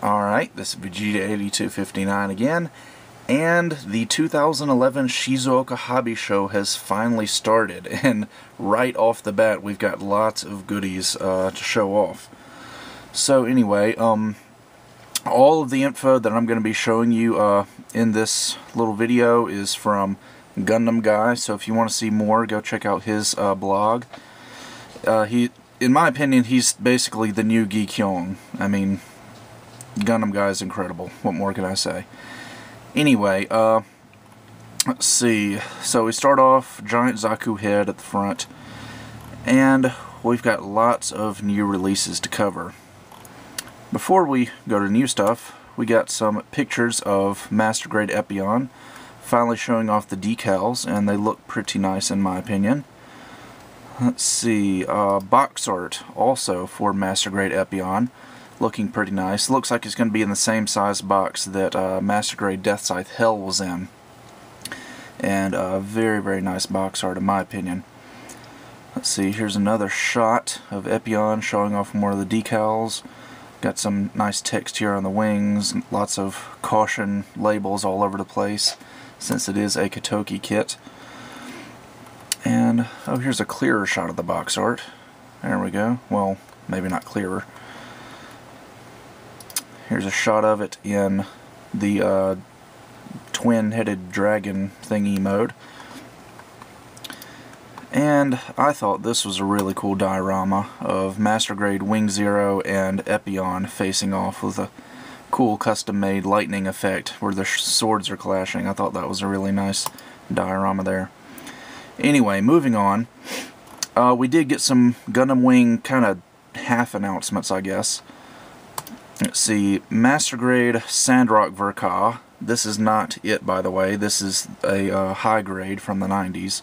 Alright, this is Vegeta8259 again, and the 2011 Shizuoka Hobby Show has finally started, and right off the bat we've got lots of goodies uh, to show off. So anyway, um, all of the info that I'm going to be showing you uh, in this little video is from Gundam Guy, so if you want to see more, go check out his uh, blog. Uh, he, in my opinion, he's basically the new Gi Kyung. I mean, Gundam guy is incredible. What more can I say? Anyway, uh, let's see. So we start off giant Zaku head at the front, and we've got lots of new releases to cover. Before we go to new stuff, we got some pictures of Master Grade Epyon, finally showing off the decals, and they look pretty nice in my opinion. Let's see, uh, box art also for Master Grade Epyon looking pretty nice. Looks like it's going to be in the same size box that uh, Master Grade Death Scythe Hell was in. And a very, very nice box art in my opinion. Let's see, here's another shot of Epyon showing off more of the decals. Got some nice text here on the wings, lots of caution labels all over the place since it is a Katoki kit. And, oh, here's a clearer shot of the box art. There we go. Well, maybe not clearer. Here's a shot of it in the uh, twin-headed dragon thingy mode. And I thought this was a really cool diorama of Master Grade Wing Zero and Epyon facing off with a cool custom-made lightning effect where the swords are clashing. I thought that was a really nice diorama there. Anyway, moving on. Uh, we did get some Gundam Wing kind of half announcements, I guess. Let's see, Master Grade Sandrock Ver.Ka. This is not it, by the way. This is a uh, high grade from the 90s.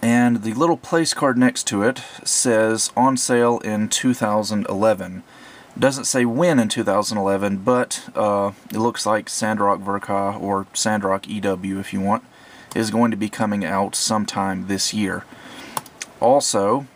And the little place card next to it says on sale in 2011. Doesn't say when in 2011, but uh, it looks like Sandrock Ver.Ka, or Sandrock EW if you want, is going to be coming out sometime this year. Also,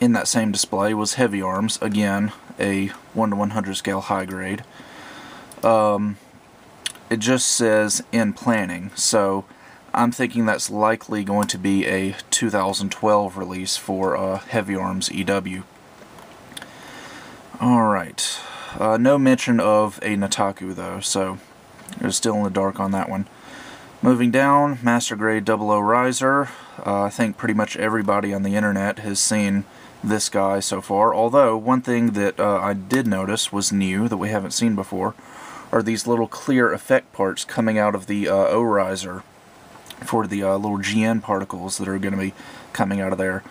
in that same display was Heavy Arms, again, a 1 to 100 scale high grade. Um, it just says in planning, so I'm thinking that's likely going to be a 2012 release for uh, Heavy Arms EW. Alright, uh, no mention of a Nataku though, so they're still in the dark on that one. Moving down, Master Grade 00 Raiser. Uh, I think pretty much everybody on the internet has seen this guy so far. Although, one thing that uh, I did notice was new that we haven't seen before are these little clear effect parts coming out of the uh, O-Raiser for the uh, little GN particles that are going to be coming out of there.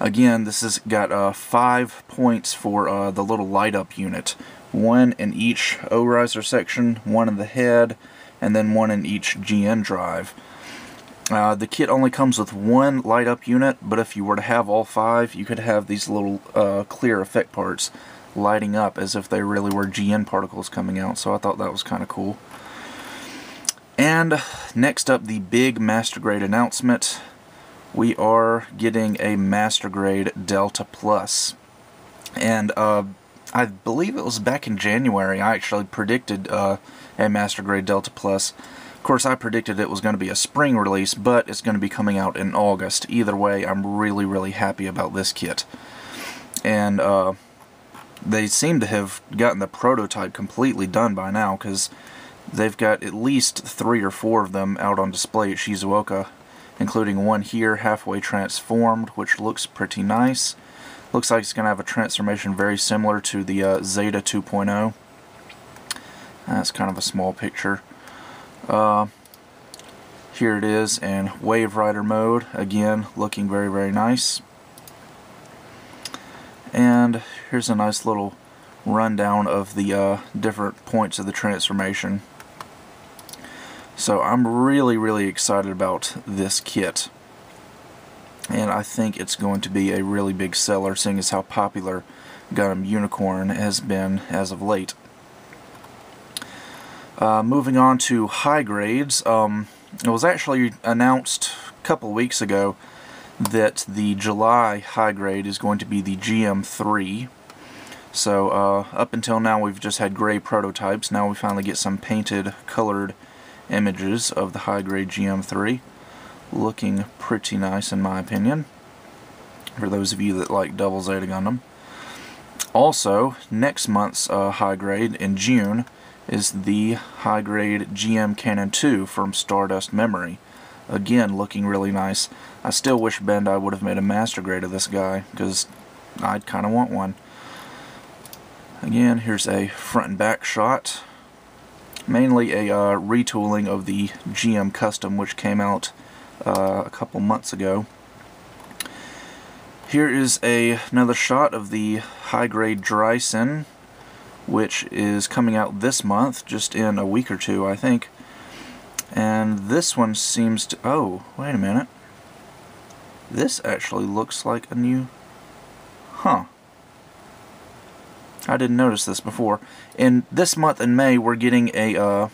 Again, this has got uh, five points for uh, the little light up unit. One in each O-Raiser section, one in the head, and then one in each GN drive. Uh, the kit only comes with one light up unit, but if you were to have all five, you could have these little uh, clear effect parts lighting up as if they really were GN particles coming out, so I thought that was kind of cool. And next up, the big Master Grade announcement. We are getting a Master Grade Delta Plus. And uh, I believe it was back in January I actually predicted uh, a Master Grade Delta Plus. Of course, I predicted it was going to be a spring release, but it's going to be coming out in August. Either way, I'm really, really happy about this kit. And uh, they seem to have gotten the prototype completely done by now, because they've got at least three or four of them out on display at Shizuoka, including one here, halfway transformed, which looks pretty nice. Looks like it's going to have a transformation very similar to the uh, Zeta 2.0. That's kind of a small picture. Uh, here it is in Wave Rider mode. Again, looking very, very nice. And here's a nice little rundown of the uh, different points of the transformation. So I'm really, really excited about this kit. And I think it's going to be a really big seller, seeing as how popular Gundam Unicorn has been as of late. Uh, moving on to high grades, um, it was actually announced a couple weeks ago that the July high grade is going to be the GM3. So uh, up until now we've just had gray prototypes. Now we finally get some painted, colored images of the high-grade GM3. Looking pretty nice in my opinion. For those of you that like Double Zeta Gundam. Also, next month's uh, high grade in June is the high grade GM Cannon 2 from Stardust Memory. Again, looking really nice. I still wish Bandai would have made a master grade of this guy, because I'd kind of want one. Again, here's a front and back shot. Mainly a uh, retooling of the GM Custom, which came out uh, a couple months ago. Here is a, another shot of the high-grade Dreissen, which is coming out this month, just in a week or two, I think. And this one seems to... Oh, wait a minute. This actually looks like a new... Huh. I didn't notice this before. In this month in May, we're getting a uh,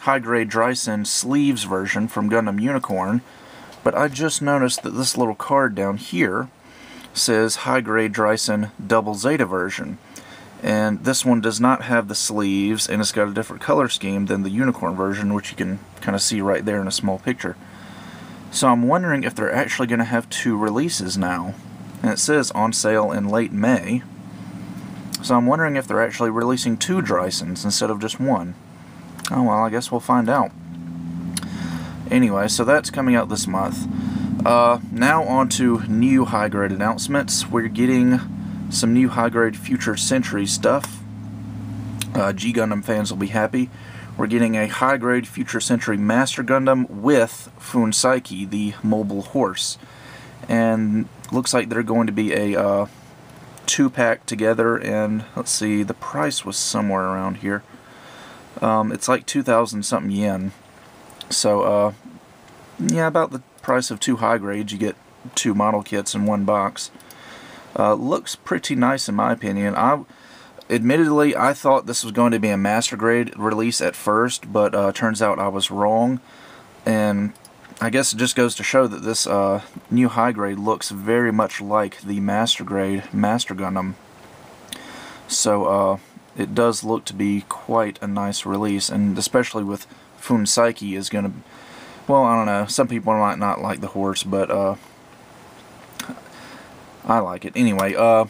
high-grade Dreissen sleeves version from Gundam Unicorn, but I just noticed that this little card down here says high-grade Dreissen double Zeta version. And this one does not have the sleeves, and it's got a different color scheme than the Unicorn version, which you can kind of see right there in a small picture. So I'm wondering if they're actually going to have two releases now. And it says on sale in late May. So I'm wondering if they're actually releasing two Dreissens instead of just one. Oh well, I guess we'll find out. Anyway, so that's coming out this month. Uh, now on to new high grade announcements. We're getting some new high grade Future Century stuff. Uh, G Gundam fans will be happy. We're getting a high grade Future Century Master Gundam with Fuunsaiki, the mobile horse. And looks like they're going to be a uh, two pack together. And let's see, the price was somewhere around here. Um, it's like 2,000 something yen. So, uh, yeah, about the price of two high grades, you get two model kits in one box. Uh, looks pretty nice in my opinion. I admittedly I thought this was going to be a master grade release at first, but uh, turns out I was wrong. And I guess it just goes to show that this uh, new high grade looks very much like the master grade Master Gundam. So uh, it does look to be quite a nice release, and especially with Fuunsaiki is going to well, I don't know. Some people might not like the horse, but uh, I like it. Anyway, uh,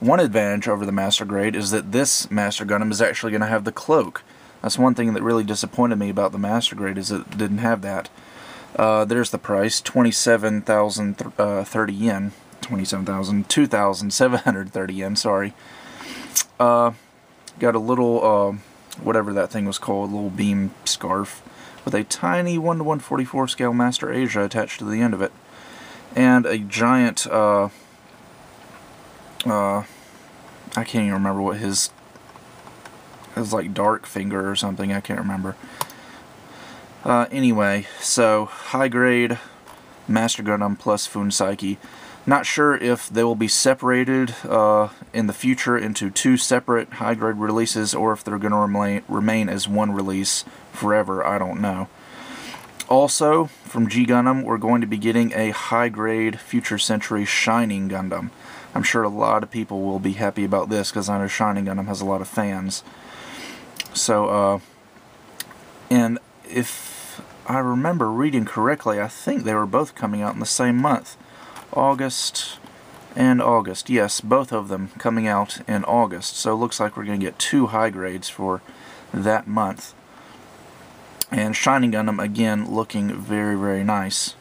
one advantage over the Master Grade is that this Master Gundam is actually going to have the cloak. That's one thing that really disappointed me about the Master Grade is it didn't have that. Uh, there's the price, 27,030 uh, yen. 27,000, 2,730 yen, sorry. Uh, got a little, uh, whatever that thing was called, little beam scarf with a tiny 1 to 144 scale Master Asia attached to the end of it. And a giant, uh, uh, I can't even remember what his, his like dark finger or something, I can't remember. Uh, anyway, so high grade Master Gundam plus Fuunsaiki. Not sure if they will be separated uh, in the future into two separate high grade releases or if they're going to remain, remain as one release forever. I don't know. Also, from G Gundam, we're going to be getting a high grade Future Century Shining Gundam. I'm sure a lot of people will be happy about this because I know Shining Gundam has a lot of fans. So, uh, and if I remember reading correctly, I think they were both coming out in the same month. August and August. Yes, both of them coming out in August. So it looks like we're going to get two high grades for that month. And Shining Gundam, again, looking very, very nice.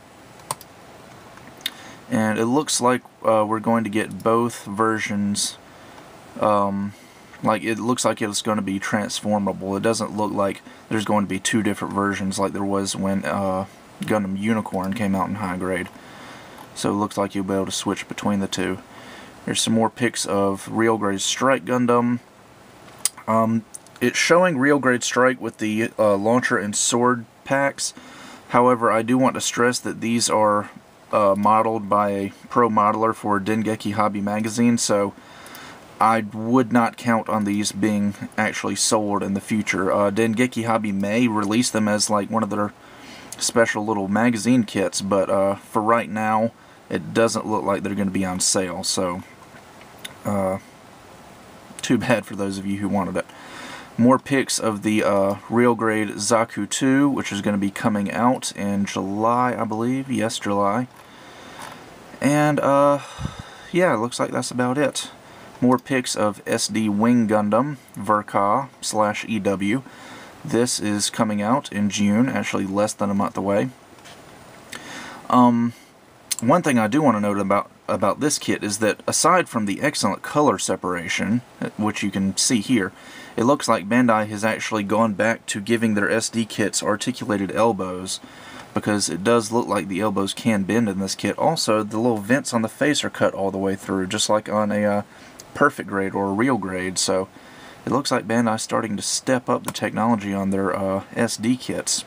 And it looks like uh, we're going to get both versions, um, like it looks like it's going to be transformable. It doesn't look like there's going to be two different versions like there was when uh, Gundam Unicorn came out in high grade. So it looks like you'll be able to switch between the two. There's some more pics of Real Grade Strike Gundam. Um, it's showing Real Grade Strike with the uh, launcher and sword packs. However, I do want to stress that these are uh, modeled by a pro modeler for Dengeki Hobby Magazine, so I would not count on these being actually sold in the future. Uh, Dengeki Hobby may release them as like one of their special little magazine kits, but uh, for right now, it doesn't look like they're going to be on sale. So, uh, too bad for those of you who wanted it. More pics of the uh, real grade Zaku 2, which is going to be coming out in July, I believe. Yes, July. And, uh, yeah, looks like that's about it. More pics of SD Wing Gundam, Ver.Ka slash EW. This is coming out in June, actually less than a month away. Um, one thing I do want to note about about this kit is that aside from the excellent color separation, which you can see here, it looks like Bandai has actually gone back to giving their SD kits articulated elbows because it does look like the elbows can bend in this kit. Also, the little vents on the face are cut all the way through, just like on a uh, perfect grade or a real grade, so it looks like Bandai's starting to step up the technology on their uh, SD kits.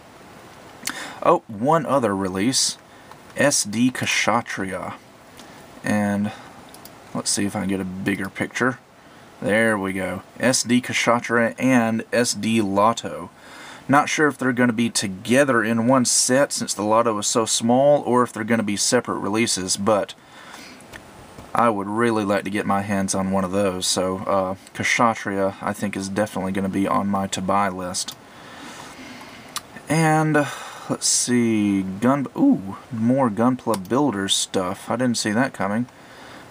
Oh, one other release. SD Kshatriya. And let's see if I can get a bigger picture. There we go. SD Kshatriya and SD Loto. Not sure if they're going to be together in one set since the Loto is so small or if they're going to be separate releases, but I would really like to get my hands on one of those. So uh, Kshatriya I think is definitely going to be on my to buy list. And let's see, Gun. Ooh, more Gunpla Builders stuff. I didn't see that coming.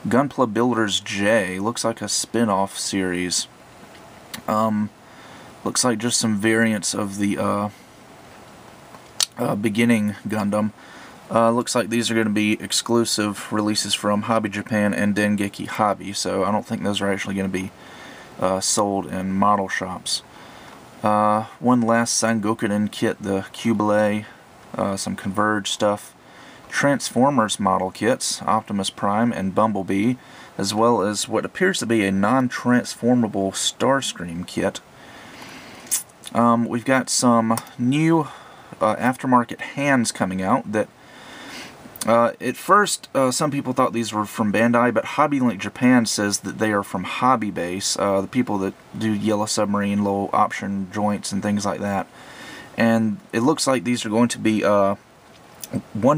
Gunpla Builders J looks like a spin-off series. Um, looks like just some variants of the uh, uh, beginning Gundam. Uh, looks like these are going to be exclusive releases from Hobby Japan and Dengeki Hobby, so I don't think those are actually going to be uh, sold in model shops. Uh, one last Sangokuden kit, the Qubeley, uh, some Converge stuff, Transformers model kits, Optimus Prime and Bumblebee, as well as what appears to be a non-transformable Starscream kit. Um, we've got some new uh, aftermarket hands coming out that uh, at first, uh, some people thought these were from Bandai, but HobbyLink Japan says that they are from Hobby Base, uh, the people that do Yellow Submarine, low option joints, and things like that. And it looks like these are going to be 1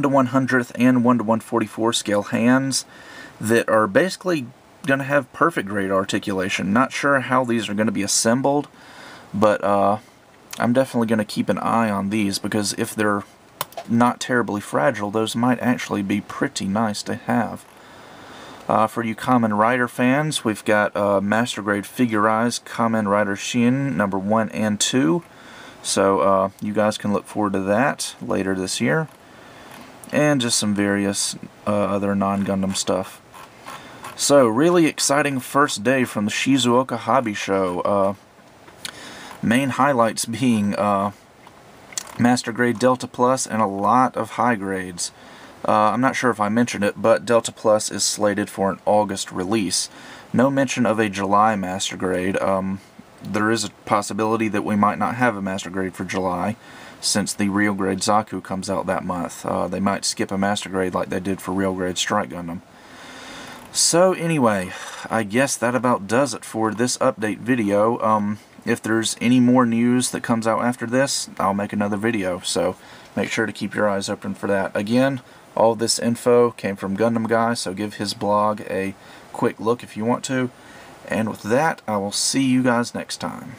to 100th and 1 to 144 scale hands that are basically going to have perfect grade articulation. Not sure how these are going to be assembled, but uh, I'm definitely going to keep an eye on these because if they're not terribly fragile, those might actually be pretty nice to have. Uh, for you Kamen Rider fans, we've got uh, Master Grade Figurized Kamen Rider Shin number 1 and 2. So uh, you guys can look forward to that later this year. And just some various uh, other non-Gundam stuff. So, really exciting first day from the Shizuoka Hobby Show. Main highlights being uh, Master Grade Delta Plus, and a lot of high grades. Uh, I'm not sure if I mentioned it, but Delta Plus is slated for an August release. No mention of a July Master Grade. Um, there is a possibility that we might not have a Master Grade for July, since the Real Grade Zaku comes out that month. Uh, they might skip a Master Grade like they did for Real Grade Strike Gundam. So anyway, I guess that about does it for this update video. Um, if there's any more news that comes out after this, I'll make another video, so make sure to keep your eyes open for that. Again, all this info came from Gundam Guy, so give his blog a quick look if you want to. And with that, I will see you guys next time.